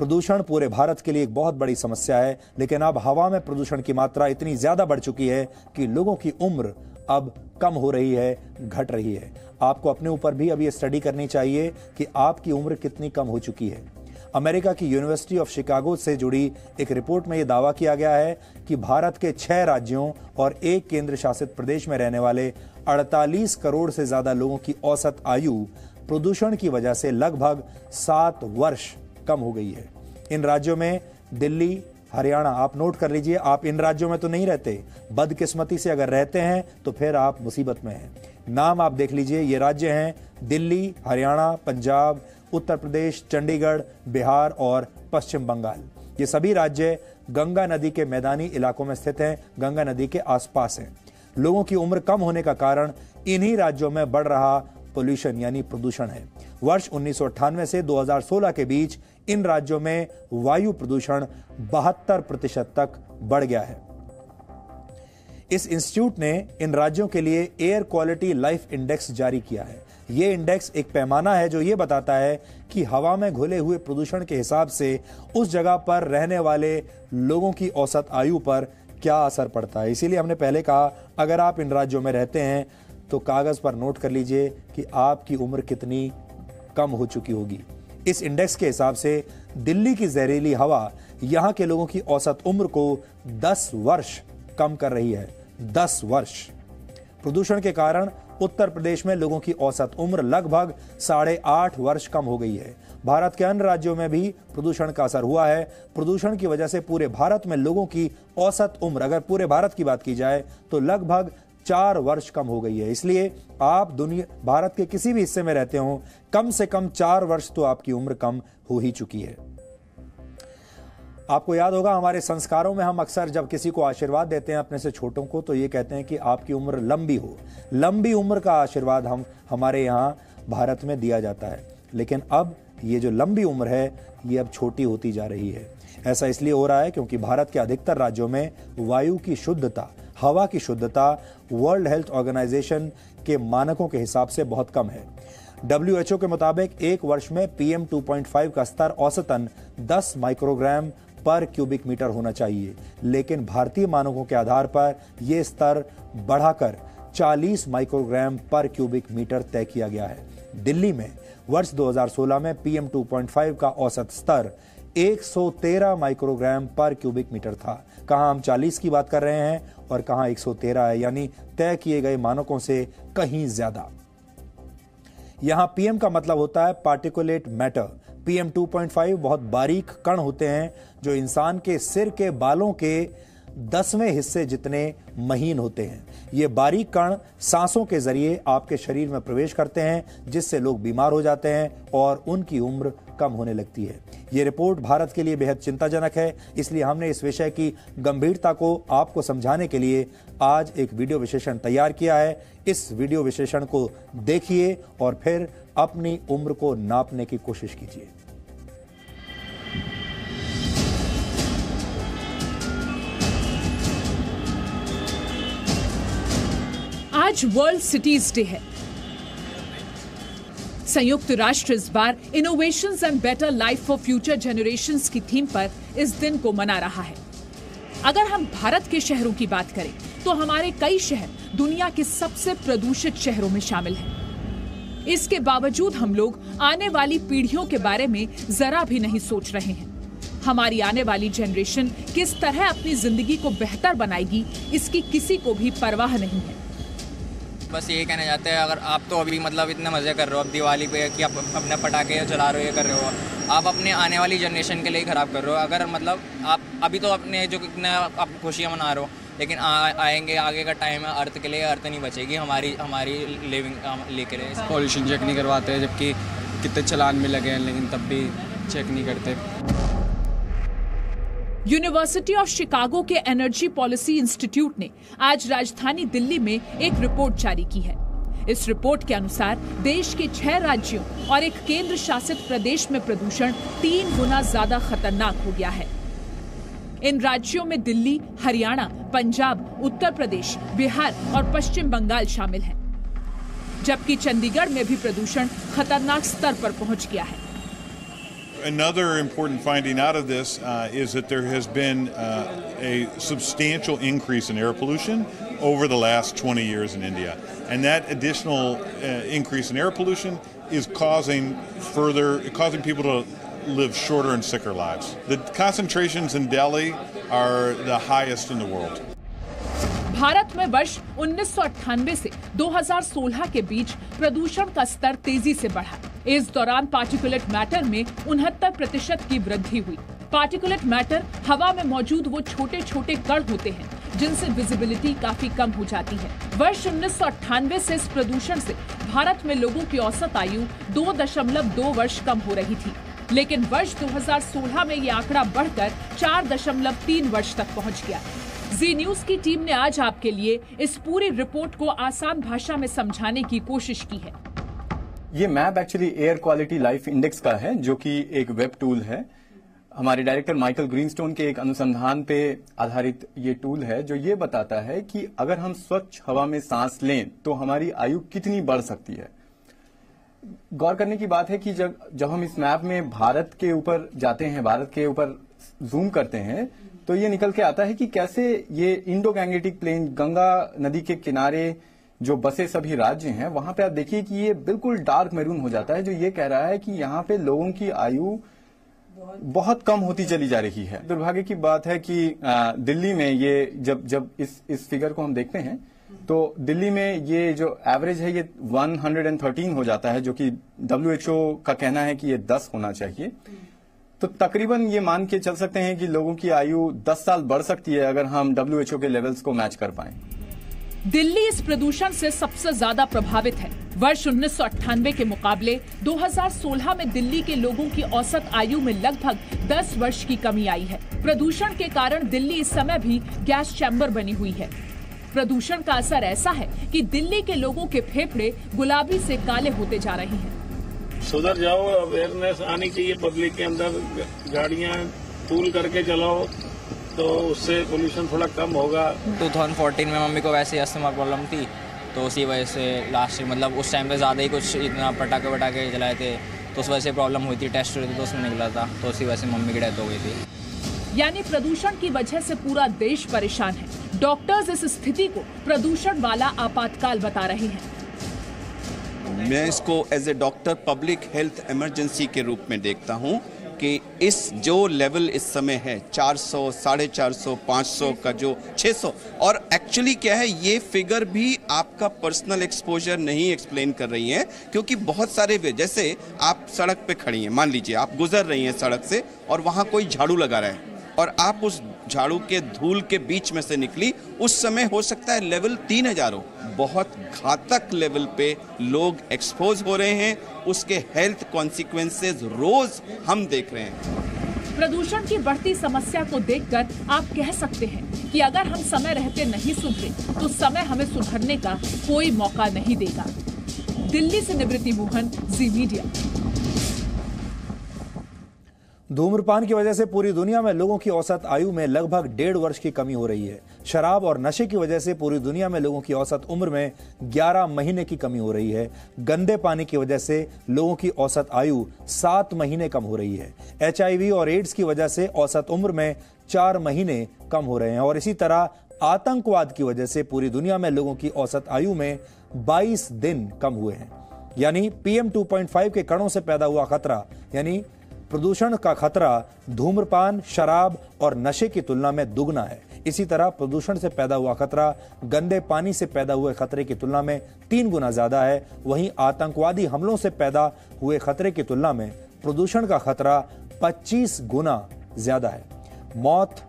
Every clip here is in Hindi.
प्रदूषण पूरे भारत के लिए एक बहुत बड़ी समस्या है, लेकिन अब हवा में प्रदूषण की मात्रा इतनी ज़्यादा बढ़ चुकी है कि लोगों की उम्र अब कम हो रही है, घट रही है। आपको अपने ऊपर भी अब ये स्टडी करनी चाहिए कि आपकी उम्र कितनी कम हो चुकी है। अमेरिका की यूनिवर्सिटी ऑफ़ शिकागो से जुड़ी एक रिपोर्ट में यह दावा किया गया है कि भारत के छह राज्यों और एक केंद्र शासित प्रदेश में रहने वाले 48 करोड़ से ज़्यादा लोगों की औसत आयु प्रदूषण की वजह से लगभग सात वर्ष कम हो गई है। इन राज्यों में दिल्ली, हरियाणा, आप नोट कर लीजिए, आप इन राज्यों में तो नहीं रहते। बदकिस्मती से अगर रहते हैं तो फिर आप मुसीबत में हैं। नाम आप देख लीजिए, ये राज्य हैं दिल्ली, हरियाणा, पंजाब, उत्तर प्रदेश, चंडीगढ़, बिहार और पश्चिम बंगाल। ये सभी राज्य गंगा नदी के मैदानी इलाकों में स्थित हैं, गंगा नदी के आसपास हैं। लोगों की उम्र कम होने का कारण इन्हीं राज्यों में बढ़ रहा पोल्यूशन यानी प्रदूषण है। वर्ष उन्नीस से 2016 के बीच इन राज्यों में वायु प्रदूषण बहत्तर प्रतिशत तक बढ़ गया है। इस इंस्टीट्यूट ने इन राज्यों के लिए एयर क्वालिटी लाइफ इंडेक्स जारी किया है। ये इंडेक्स एक पैमाना है जो ये बताता है कि हवा में घुले हुए प्रदूषण के हिसाब से उस जगह पर रहने वाले लोगों की औसत आयु पर क्या असर पड़ता है। इसीलिए हमने पहले कहा, अगर आप इन राज्यों में रहते हैं तो कागज़ पर नोट कर लीजिए कि आपकी उम्र कितनी कम हो चुकी होगी। इस इंडेक्स के हिसाब से दिल्ली की जहरीली हवा यहाँ के लोगों की औसत उम्र को 10 वर्ष कम कर रही है। 10 वर्ष। प्रदूषण के कारण उत्तर प्रदेश में लोगों की औसत उम्र लगभग साढ़े आठ वर्ष कम हो गई है। भारत के अन्य राज्यों में भी प्रदूषण का असर हुआ है। प्रदूषण की वजह से पूरे भारत में लोगों की औसत उम्र, अगर पूरे भारत की बात की जाए तो लगभग चार वर्ष कम हो गई है। इसलिए आप दुनिया, भारत के किसी भी हिस्से में रहते हो, कम से कम चार वर्ष तो आपकी उम्र कम हो ही चुकी है। आपको याद होगा, हमारे संस्कारों में हम अक्सर जब किसी को आशीर्वाद देते हैं अपने से छोटों को तो ये कहते हैं कि आपकी उम्र लंबी हो। लंबी उम्र का आशीर्वाद हम, हमारे यहाँ भारत में दिया जाता है। लेकिन अब ये जो लंबी उम्र है, ये अब छोटी होती जा रही है। ऐसा इसलिए हो रहा है क्योंकि भारत के अधिकतर राज्यों में वायु की शुद्धता हवा की शुद्धता वर्ल्ड हेल्थ ऑर्गेनाइजेशन के मानकों के हिसाब से बहुत कम है। डब्ल्यू के मुताबिक एक वर्ष में पीएम 2.5 का स्तर औसतन 10 माइक्रोग्राम पर क्यूबिक मीटर होना चाहिए, लेकिन भारतीय मानकों के आधार पर यह स्तर बढ़ाकर 40 माइक्रोग्राम पर क्यूबिक मीटर तय किया गया है। दिल्ली में वर्ष 2016 में पीएम 2.5 का औसत स्तर 113 माइक्रोग्राम पर क्यूबिक मीटर था। कहा हम 40 की बात कर रहे हैं? और कहाँ 113 है, यानी तय किए गए मानकों से कहीं ज़्यादा। यहाँ पीएम का मतलब होता है पार्टिकुलेट मैटर पीएम 2.5 बहुत बारीक कण होते हैं जो इंसान के सिर के बालों के दसवें हिस्से जितने महीन होते हैं। ये बारीक कण सांसों के ज़रिए आपके शरीर में प्रवेश करते हैं, जिससे लोग बीमार हो जाते हैं और उनकी उम्र कम होने लगती है। ये रिपोर्ट भारत के लिए बेहद चिंताजनक है, इसलिए हमने इस विषय की गंभीरता को आपको समझाने के लिए आज एक वीडियो विशेषण तैयार किया है। इस वीडियो विशेषण को देखिए और फिर अपनी उम्र को नापने की कोशिश कीजिए। आज वर्ल्ड सिटीज़ डे है। संयुक्त राष्ट्र इस बार innovation and better life for future generation की थीम पर इस दिन को मना रहा है। अगर हम भारत के शहरों की बात करें तो हमारे कई शहर दुनिया के सबसे प्रदूषित शहरों में शामिल हैं। इसके बावजूद हम लोग आने वाली पीढ़ियों के बारे में जरा भी नहीं सोच रहे हैं। हमारी आने वाली जनरेशन किस तरह अपनी ज़िंदगी को बेहतर बनाएगी, इसकी किसी को भी परवाह नहीं है। बस यही कहना चाहते हैं अगर आप तो अभी मतलब इतने मज़े कर रहे हो अब दिवाली पे कि आप अपने पटाखे चला रहे हो ये कर रहे हो आप अपने आने वाली जनरेशन के लिए ख़राब कर रहे हो। अगर मतलब आप अभी तो अपने जो कितने आप खुशियाँ मना रहे हो लेकिन आ, आएँगे आगे का टाइम है अर्थ के लिए अर्थ नहीं बचेगी हमारी हमारी लिविंग लेके लिए पॉल्यूशन चेक नहीं करवाते जबकि कितने चलान में लगे हैं लेकिन तब भी चेक नहीं करते। यूनिवर्सिटी ऑफ़ शिकागो के एनर्जी पॉलिसी इंस्टीट्यूट ने आज राजधानी दिल्ली में एक रिपोर्ट जारी की है। इस रिपोर्ट के अनुसार देश के छह राज्यों और एक केंद्र शासित प्रदेश में प्रदूषण तीन गुना ज़्यादा खतरनाक हो गया है। इन राज्यों में दिल्ली, हरियाणा, पंजाब, उत्तर प्रदेश, बिहार और पश्चिम बंगाल शामिल हैं, जबकि चंडीगढ़ में भी प्रदूषण खतरनाक स्तर पर पहुँच गया है। Another important finding out of this uh, is that there has been uh, a substantial increase in air pollution over the last 20 years in India. And that additional uh, increase in air pollution is causing further, causing people to live shorter and sicker lives. The concentrations in Delhi are the highest in the world. Bharat में वर्ष उन्नीस से 2016 के बीच प्रदूषण का स्तर तेजी से बढ़ा इस दौरान पार्टिकुलेट मैटर में उनहत्तर प्रतिशत की वृद्धि हुई। पार्टिकुलेट मैटर हवा में मौजूद वो छोटे छोटे कण होते हैं, जिनसे विजिबिलिटी काफ़ी कम हो जाती है। वर्ष उन्नीस से इस प्रदूषण से भारत में लोगों की औसत आयु दो दशमलव दो वर्ष कम हो रही थी। लेकिन वर्ष 2016 में ये आंकड़ा बढ़कर चार दशमलव तीन वर्ष तक पहुँच गया। जी न्यूज़ की टीम ने आज आपके लिए इस पूरी रिपोर्ट को आसान भाषा में समझाने की कोशिश की है। ये map actually air quality life index का है, जो कि एक वेब टूल है। हमारे डायरेक्टर माइकल ग्रीनस्टोन के एक अनुसंधान पे आधारित ये टूल है, जो ये बताता है कि अगर हम स्वच्छ हवा में सांस लें तो हमारी आयु कितनी बढ़ सकती है। गौर करने की बात है कि जब जब हम इस मैप में भारत के ऊपर जाते हैं, भारत के ऊपर जूम करते हैं तो ये निकल के आता है कि कैसे ये इंडो गैंगेटिक प्लेन गंगा नदी के किनारे जो बसे सभी राज्य हैं, वहाँ पे आप देखिए कि ये बिल्कुल डार्क मेरून हो जाता है, जो ये कह रहा है कि यहाँ पे लोगों की आयु बहुत कम होती चली जा रही है। दुर्भाग्य की बात है कि दिल्ली में ये जब जब इस इस फिगर को हम देखते हैं तो दिल्ली में ये जो एवरेज है, ये 113 हो जाता है, जो कि डब्ल्यूएचओ का कहना है कि ये 10 होना चाहिए। तो तकरीबन ये मान के चल सकते हैं कि लोगों की आयु 10 साल बढ़ सकती है, अगर हम डब्ल्यूएचओ के लेवल्स को मैच कर पाए। दिल्ली इस प्रदूषण से सबसे ज़्यादा प्रभावित है। वर्ष उन्नीस सौ अट्ठानबे के मुकाबले 2016 में दिल्ली के लोगों की औसत आयु में लगभग 10 वर्ष की कमी आई है। प्रदूषण के कारण दिल्ली इस समय भी गैस चैम्बर बनी हुई है। प्रदूषण का असर ऐसा है कि दिल्ली के लोगों के फेफड़े गुलाबी से काले होते जा रहे हैं। सुधर जाओ अवेयरनेस आनी चाहिए पब्लिक के अंदर, गाड़ियाँ टूल करके चलाओ। तो उससे पोल्यूशन थोड़ा कम होगा। 2014 में मम्मी को वैसे ही अस्थमा प्रॉब्लम थी तो उसी वजह से लास्ट मतलब उस टाइम पे ज़्यादा ही कुछ इतना पटाखे वटाखे चलाए थे तो उस वजह से प्रॉब्लम हुई थी टेस्ट हुए थे तो उसमें निकला था तो उसी वजह से मम्मी की डेथ हो गई थी। यानी प्रदूषण की वजह से पूरा देश परेशान है। डॉक्टर्स इस स्थिति को प्रदूषण वाला आपातकाल बता रहे हैं। मैं इसको as a doctor public health emergency के रूप में देखता हूँ। कि इस जो लेवल इस समय है 400, साढ़े चार सौ का जो 600 और एक्चुअली क्या है ये फिगर भी आपका पर्सनल एक्सपोजर नहीं एक्सप्लेन कर रही है क्योंकि बहुत सारे जैसे आप सड़क पे खड़ी हैं मान लीजिए आप गुजर रही हैं सड़क से और वहाँ कोई झाड़ू लगा रहा है और आप उस झाड़ू के धूल के बीच में से निकली उस समय हो सकता है लेवल तीन हज़ार हो बहुत घातक लेवल पे लोग एक्सपोज हो रहे हैं। उसके हेल्थ कॉन्सिक्वेंसेज रोज हम देख रहे हैं। प्रदूषण की बढ़ती समस्या को देखकर आप कह सकते हैं कि अगर हम समय रहते नहीं सुधरे तो समय हमें सुधरने का कोई मौका नहीं देगा। दिल्ली से निवृत्ति मोहन जी मीडिया धूम्रपान की वजह से पूरी दुनिया में लोगों की औसत आयु में लगभग डेढ़ वर्ष की कमी हो रही है। शराब और नशे की वजह से पूरी दुनिया में लोगों की औसत उम्र में 11 महीने की कमी हो रही है। गंदे पानी की वजह से लोगों की औसत आयु सात महीने कम हो रही है। एचआईवी और एड्स की वजह से औसत उम्र में चार महीने कम हो रहे हैं और इसी तरह आतंकवाद की वजह से पूरी दुनिया में लोगों की औसत आयु में 22 दिन कम हुए हैं। यानी पीएम 2.5 के कणों से पैदा हुआ खतरा, यानी प्रदूषण का खतरा धूम्रपान, शराब और नशे की तुलना में दुगना है। इसी तरह प्रदूषण से पैदा हुआ खतरा, गंदे पानी से पैदा हुए खतरे की तुलना में तीन गुना ज़्यादा है। वहीं आतंकवादी हमलों से पैदा हुए खतरे की तुलना में प्रदूषण का खतरा 25 गुना ज़्यादा है। मौत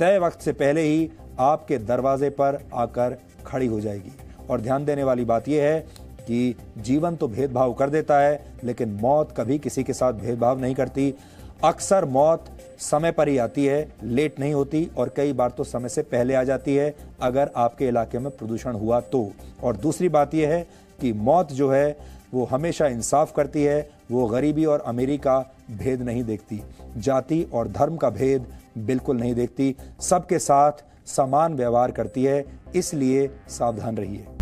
तय वक्त से पहले ही आपके दरवाजे पर आकर खड़ी हो जाएगी। और ध्यान देने वाली बात यह है कि जीवन तो भेदभाव कर देता है, लेकिन मौत कभी किसी के साथ भेदभाव नहीं करती। अक्सर मौत समय पर ही आती है, लेट नहीं होती और कई बार तो समय से पहले आ जाती है, अगर आपके इलाके में प्रदूषण हुआ तो। और दूसरी बात यह है कि मौत जो है, वो हमेशा इंसाफ करती है, वो गरीबी और अमीरी का भेद नहीं देखती। जाति और धर्म का भेद बिल्कुल नहीं देखती। सबके साथ समान व्यवहार करती है, इसलिए सावधान रहिए।